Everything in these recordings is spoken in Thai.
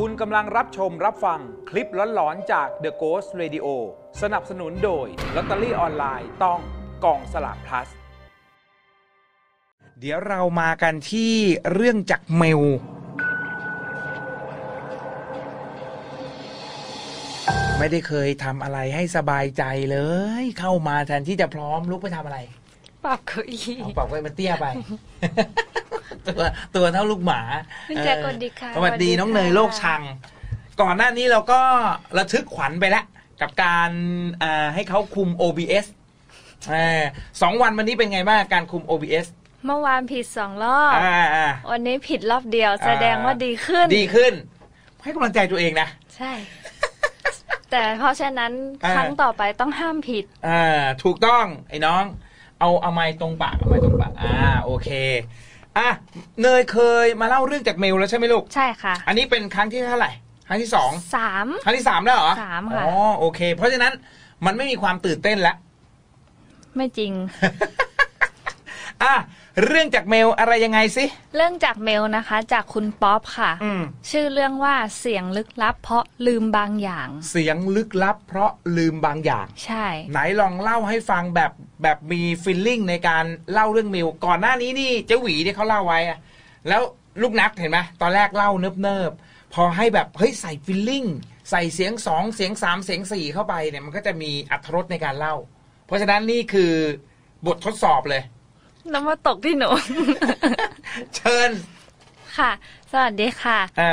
คุณกำลังรับชมรับฟังคลิปหลอนๆจาก The Ghost Radio สนับสนุนโดยลอตเตอรี่ออนไลน์ต้องกองสลาก plus เดี๋ยวเรามากันที่เรื่องจากเมล ไม่ได้เคยทำอะไรให้สบายใจเลย เข้ามาแทนที่จะพร้อมลุกไปทำอะไร ปรับเก้าอี้เอาปรับไว้มันเตี้ยไป ตัวตัวเท่าลูกหมาคุณแจ็คเออสวัสดีค่ะสวัสดีน้องเนยโลกชัง ก่อนหน้านี้เราก็ระทึกขวัญไปแล้ว กับการอ่าให้เขาคุม OBS เออสองวันวันนี้เป็นไงบ้างการคุม OBS เมื่อวานผิดสองรอบอ่าอ่าวันนี้ผิดรอบเดียว แสดงว่าดีขึ้น ดีขึ้น ให้กำลังใจตัวเองนะ ใช่ แต่เพราะฉะนั้นอ่าครั้งต่อไปต้องห้ามผิดอ่าถูกต้องไอ้น้อง เอาเอาไม้ตรงปากเอาไม้ตรงปาก อ่า โอเค อะเนยเคยมาเล่าเรื่องจากเมลแล้วใช่ไหมลูก ใช่ค่ะ อันนี้เป็นครั้งที่เท่าไหร่ ครั้งที่สองสามครั้งที่สามแล้วเหรอสามค่ะอ๋อโอเค เพราะฉะนั้นมันไม่มีความตื่นเต้นแล้วไม่จริง อะเรื่องจากเมลอะไรยังไงสิ เรื่องจากเมลนะคะ จากคุณป๊อปค่ะ อืม ชื่อเรื่องว่าเสียงลึกลับ เพราะลืมบางอย่าง เสียงลึกลับ เพราะลืมบางอย่าง ใช่ ไหนลองเล่าให้ฟังแบบแบบมี feeling ในการเล่าเรื่องเมลก่อนหน้านี้นี่เจ้าหวีที่เขาเล่าไว้อะแล้วลูกนักเห็นไหมตอนแรกเล่าเนิบเนิบๆพอให้แบบเฮ้ยใส่ feeling ใส่เสียงสองเสียงสามเสียงสี่เข้าไปเนี่ยมันก็จะมีอรรถรสในการเล่า เพราะฉะนั้นนี่คือบททดสอบเลย แล้วมาตกที่หนู เชิญ ค่ะ สวัสดีค่ะอ่า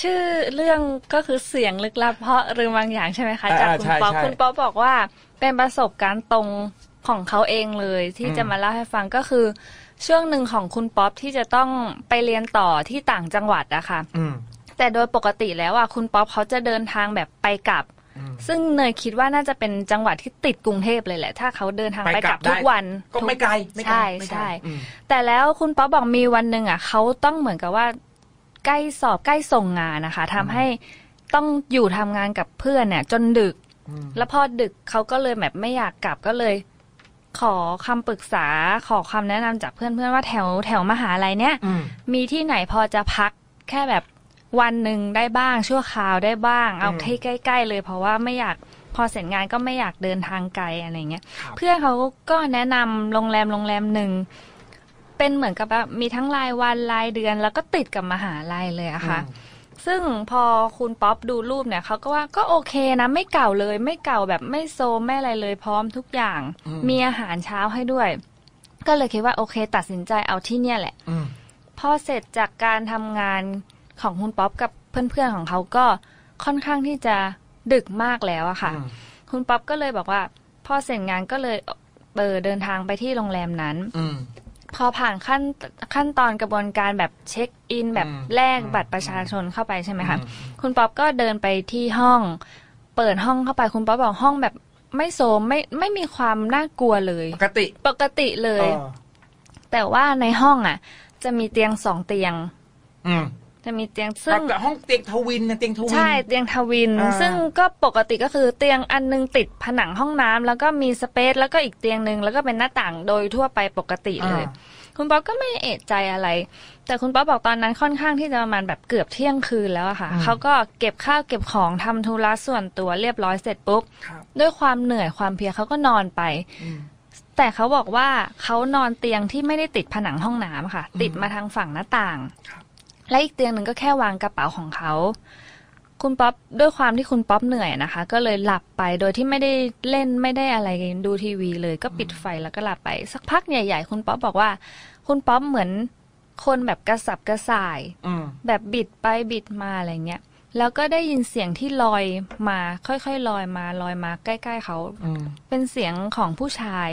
ชื่อเรื่องก็คือเสียงลึกลับเพราะลืมบางอย่างใช่ไหมคะอ่าจากคุณใช่ป๊อปใช่คุณป๊อปบอกว่า เป็นประสบการณ์ตรงของเขาเองเลย ที่อืมจะมาเล่าให้ฟังก็คือ ช่วงหนึ่งของคุณป๊อปที่จะต้องไปเรียนต่อที่ต่างจังหวัดอะค่ะอืมแต่โดยปกติแล้วอะคุณป๊อปเขาจะเดินทางแบบไปกลับอืม ซึ่งเนยคิดว่าน่าจะเป็นจังหวัดที่ติดกรุงเทพเลยแหละ ถ้าเขาเดินทางไปกลับไปกลับได้ทุกวันก็ไม่ไกลไม่ไกลใช่ไม่ไกลใช่อืมแต่แล้วคุณป๊อปบอกมีวันหนึ่งอะเขาต้องเหมือนกับว่าใกล้สอบใกล้ส่งงานนะคะทำให้ต้องอยู่ทำงานกับเพื่อนเนี่ย จนดึกอืมแล้วพอดึกเขาก็เลยแบบไม่อยากกลับก็เลย ขอคำปรึกษาขอคำแนะนำจากเพื่อนๆว่าแถวแถวมหาลัยเนี่ยอืมมีที่ไหนพอจะพักแค่แบบ วันหนึ่งได้บ้างชั่วคราวได้บ้าง เอาอืมที่ใกล้ ๆ เลย เพราะว่าไม่อยากพอเสร็จงานก็ไม่อยากเดินทางไกลอะไรเงี้ยครับเพื่อนเขาก็แนะนำโรงแรมโรงแรมหนึ่งเป็นเหมือนกับว่ามีทั้งรายวันรายเดือน แล้วก็ติดกับมหาลัยเลยอะค่ะ ซึ่งพอคุณป๊อปดูรูปเนี่ยเขาก็ว่าก็โอเคนะ ไม่เก่าเลยไม่เก่าแบบไม่โซมไม่อะไรเลยพร้อมทุกอย่างอืมมีอาหารเช้าให้ด้วย ก็เลยคิดว่าโอเค ตัดสินใจเอาที่เนี่ยแหละอืมพอเสร็จจากการทำงาน ของคุณป๊อปกับเพื่อนๆของเขาก็ค่อนข้างที่จะดึกมากแล้วอะค่ะอืมคุณป๊อปก็เลยบอกว่าพอเสร็จงานก็เลยเออเดินทางไปที่โรงแรมนั้นอืมพอผ่านขั้นขั้นตอนกระบวนการแบบ check in แบบอืมแลกอืมบัตรประชาชนเข้าไปใช่ไหมคะอืมคุณป๊อปก็เดินไปที่ห้อง เปิดห้องเข้าไปคุณป๊อปบอกห้องแบบไม่โทรมไม่ไม่มีความน่ากลัวเลย ปกติปกติเลยออแต่ว่าในห้องอะ จะมีเตียงสองเตียงอืม จะมีเตียงซึ่งแต่ห้องเตียง twin นะเตียง twin ใช่เตียง twin อ่าซึ่งก็ปกติก็คือเตียงอันนึงติดผนังห้องน้ำแล้วก็มี space แล้วก็อีกเตียงหนึ่งแล้วก็เป็นหน้าต่างโดยทั่วไปปกติเลยอ่าคุณป๊อปก็ไม่เอะใจอะไร แต่คุณป๊อปบอกตอนนั้นค่อนข้างที่จะประมาณแบบเกือบเที่ยงคืนแล้วอะค่ะอืมเขาก็เก็บข้าวเก็บของทำธุระส่วนตัวเรียบร้อยเสร็จปุ๊บครับด้วยความเหนื่อยความเพลียเขาก็นอนไปอืมแต่เขาบอกว่าเขานอนเตียงที่ไม่ได้ติดผนังห้องน้ำค่ะอืมติดมาทางฝั่งหน้าต่างครับ และอีกเตียงหนึ่งก็แค่วางกระเป๋าของเขา คุณป๊อปด้วยความที่คุณป๊อปเหนื่อยนะคะ ก็เลยหลับไปโดยที่ไม่ได้เล่นไม่ได้อะไรดูทีวีเลย ก็ปิดไฟแล้วก็หลับไป สักพักใหญ่ ๆ คุณป๊อปบอกว่า คุณป๊อปเหมือนคนแบบกระสับกระส่ายอืมแบบบิดไปบิดมาอะไรเงี้ยแล้วก็ได้ยินเสียงที่ลอยมา ค่อยๆลอยมาลอยมาใกล้ ๆเขาอืมเป็นเสียงของผู้ชาย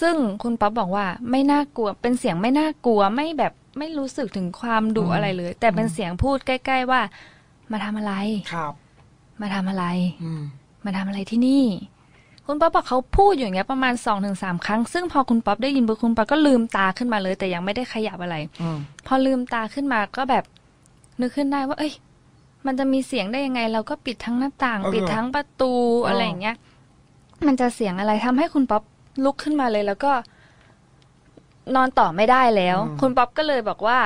ซึ่งคุณป๊อปบอกว่าไม่น่ากลัว เป็นเสียงไม่น่ากลัวไม่แบบ ไม่รู้สึกถึงความดุอืมอะไรเลย แต่เป็นเสียงพูดใกล้ ๆ ว่า มาทำอะไรครับ มาทำอะไร อืมมาทำอะไรที่นี่ คุณป๊อปบอกเขาพูดอยู่อย่างเงี้ยประมาณสองถึงสามครั้ง ซึ่งพอคุณป๊อปได้ยินปุ๊บคุณป๊อปก็ลืมตาขึ้นมาเลย แต่ยังไม่ได้ขยับอะไรอืมพอลืมตาขึ้นมาก็แบบ นึกขึ้นได้ว่า เอ้ย มันจะมีเสียงได้ยังไง เราก็ปิดทั้งหน้าต่างเออปิดทั้งประตูเออออะไรอย่างเงี้ย มันจะเสียงอะไรทำให้คุณป๊อปลุกขึ้นมาเลย แล้วก็ นอนต่อไม่ได้แล้ว คุณป๊อปก็เลยบอกว่า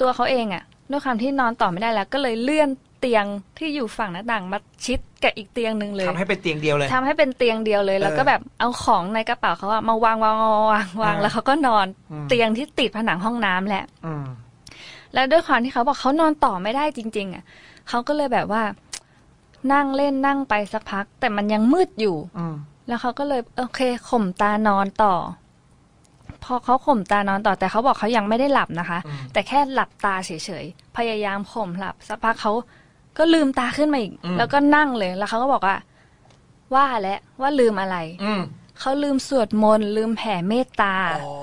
ตัวเขาเองอะด้วยความที่นอนต่อไม่ได้แล้ว ก็เลยเลื่อนเตียงที่อยู่ฝั่งหน้าต่างมาชิดกับอีกเตียงหนึ่งเลยทำให้เป็นเตียงเดียวเลยทำให้เป็นเตียงเดียวเลย แล้วก็เออแบบเอาของในกระเป๋าเขาอะมาวางวางวางวางวางอ่าแล้วเขาก็นอนอืมเตียงที่ติดผนังห้องน้ำแหละอืมแล้วด้วยความที่เขาบอกเขานอนต่อไม่ได้จริง ๆ อะเขาก็เลยแบบว่า นั่งเล่นนั่งไปสักพัก แต่มันยังมืดอยู่อืมแล้วเขาก็เลย โอเคข่มตานอนต่อ พอเขาข่มตานอนต่อแต่เขาบอกเขายังไม่ได้หลับนะคะอืมแต่แค่หลับตาเฉยๆพยายามข่มหลับสักพักเขาก็ลืมตาขึ้นมาอีกอืมแล้วก็นั่งเลยแล้วเขาก็บอกว่า ว่าแล้วว่าลืมอะไรอืมเขาลืมสวดมนต์ลืมแผ่เมตตาอ๋อ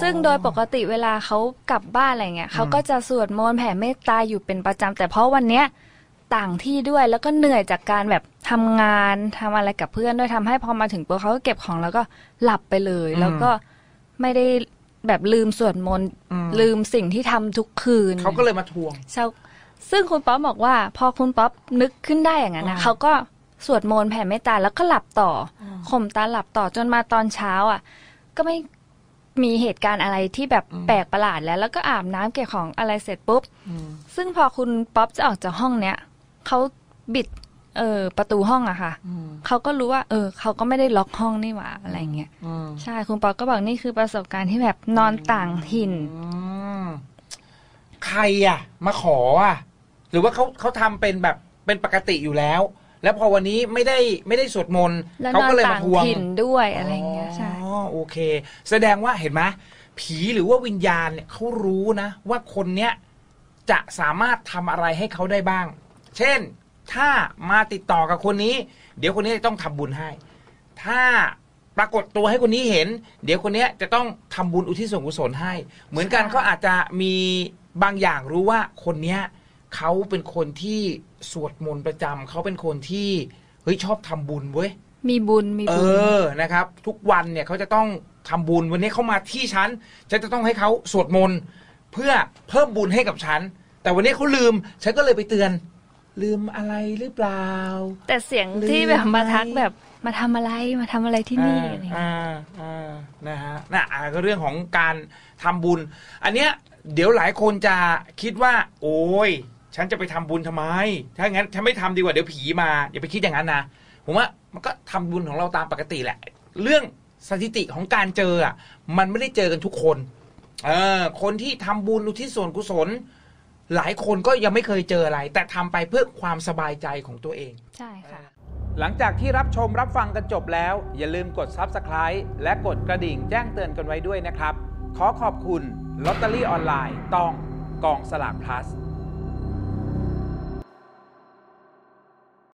ซึ่งโดยปกติเวลาเขากลับบ้านอะไรเงี้ยเขาก็จะสวดมนต์แผ่เมตตาอยู่เป็นประจำแต่เพราะวันเนี้ยต่างที่ด้วยแล้วก็เหนื่อยจากการแบบทำงานทำอะไรกับเพื่อนด้วยทำให้พอมาถึงปุ๊บเขาก็เก็บของแล้วก็หลับไปเลย แล้วก็ ไม่ได้แบบลืมสวดมนต์อืมลืมสิ่งที่ทำทุกคืนเขาก็เลยมาทวงเช้าซึ่งคุณป๊อปบอกว่า พอคุณป๊อปนึกขึ้นได้อย่างนั้นนะอ่าเขาก็สวดมนต์แผ่เมตตาแล้วก็หลับต่ออข่มตาหลับต่อจนมาตอนเช้า อะ ก็ไม่มีเหตุการณ์อะไรที่แบบแปลกประหลาดแล้ว แล้วก็อาบน้ำเก็บของอะไรเสร็จปุ๊บซึ่งพอคุณป๊อปจะออกจากห้องเนี้ยเขาบิด เออประตูห้องอะค่ะเขาก็รู้ว่า เออเขาก็ไม่ได้ล็อกห้องนี่หว่าอะไรเงี้ยอืมใช่คุณป๊อปก็บอกนี่คือประสบการณ์ที่แบบนอนต่างถิ่นอืมใครอะมาขออะหรือว่าเขาเขาทำเป็นแบบเป็นปกติอยู่แล้ว แล้วพอวันนี้ไม่ได้ไม่ได้สวดมนต์แล้วเขานอนก็เลยต่ามางทวงถิ่นด้วยอะไรเงี้ยใช่อ๋อโอเค แสดงว่าเห็นไหมผีหรือว่าวิญญาณเนี่ยเขารู้นะ ว่าคนเนี้ยจะสามารถทำอะไรให้เขาได้บ้าง เช่น ถ้ามาติดต่อกับคนนี้ เดี๋ยวคนนี้จะต้องทำบุญให้ ถ้าปรากฏตัวให้คนนี้เห็น เดี๋ยวคนเนี้ยจะต้องทำบุญอุทิศส่วนกุศลให้ เหมือนกันใช่เขาอาจจะมีบางอย่างรู้ว่าคนเนี้ยเขาเป็นคนที่สวดมนต์ประจำเขาเป็นคนที่เฮ้ยชอบทำบุญเว้ยมีบุญมีเอบุญอนะครับ ทุกวันเนี่ยเขาจะต้องทำบุญวันนี้เขามาที่ฉันฉันจะต้องให้เขาสวดมนต์เพื่อเพิ่มบุญให้กับฉันแต่วันนี้เขาลืมฉันก็เลยไปเตือน ลืมอะไรหรือเปล่า แต่เสียงลืมที่แบบมาทักไหมแบบมาทำอะไรมาทำอะไรที่นี่อะไรเงี้ยอ่าอ่านะฮะน่ะอ่าก็เรื่องของการทำบุญ อันเนี้ยเดี๋ยวหลายคนจะคิดว่า โอ้ยฉันจะไปทำบุญทำไม ถ้างั้นฉันไม่ทำดีกว่าเดี๋ยวผีมาอย่าไปคิดอย่างนั้นนะผมว่ามันก็ทำบุญของเราตามปกติแหละ เรื่องสถิติของการเจออะ มันไม่ได้เจอกันทุกคน เออ คนที่ทำบุญอุทิศส่วนกุศล หลายคนก็ยังไม่เคยเจออะไร แต่ทำไปเพื่อความสบายใจของตัวเอง ใช่ค่ะ หลังจากที่รับชมรับฟังกันจบแล้ว อย่าลืมกด Subscribe และกดกระดิ่งแจ้งเตือนกันไว้ด้วยนะครับ ขอขอบคุณลอตเตอรี่ออนไลน์ต้องกองสลาก plus